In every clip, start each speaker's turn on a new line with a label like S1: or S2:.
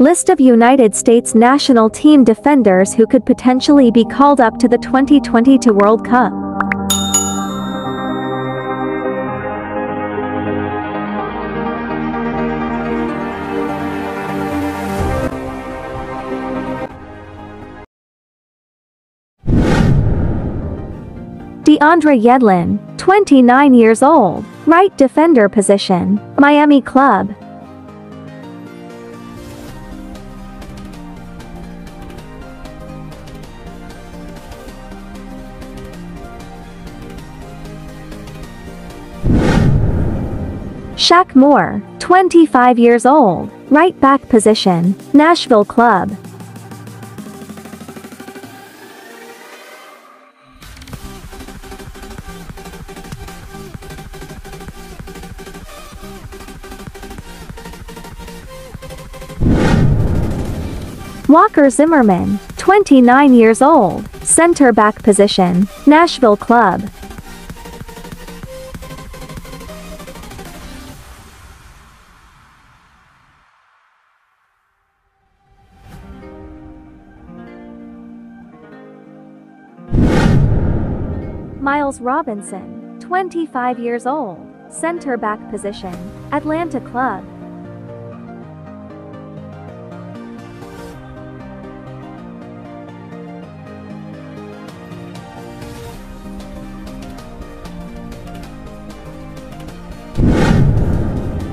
S1: List of United States national team defenders who could potentially be called up to the 2022 World Cup. DeAndre Yedlin, 29 years old, right defender position, Miami club. Shaq Moore, 25 years old, right back position, Nashville club. Walker Zimmerman, 29 years old, center back position, Nashville club. Miles Robinson, 25 years old, center back position, Atlanta club.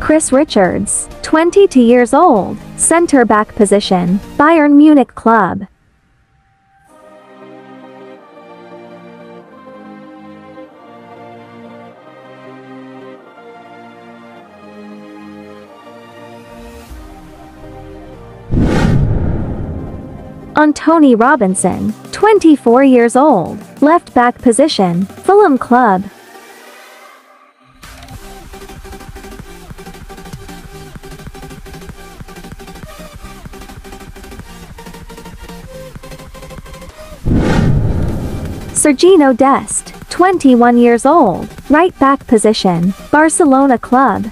S1: Chris Richards, 22 years old, center back position, Bayern Munich club. Antonee Robinson, 24 years old, left back position, Fulham club. Sergiño Dest, 21 years old, right back position, Barcelona club.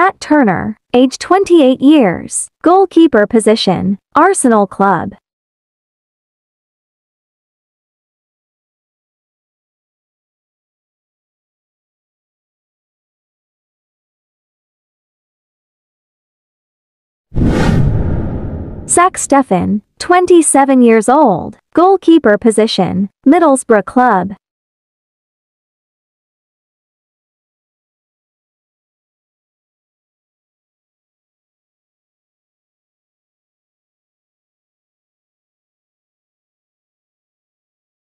S1: Matt Turner, age 28 years, goalkeeper position, Arsenal club. Zach Steffen, 27 years old, goalkeeper position, Middlesbrough club.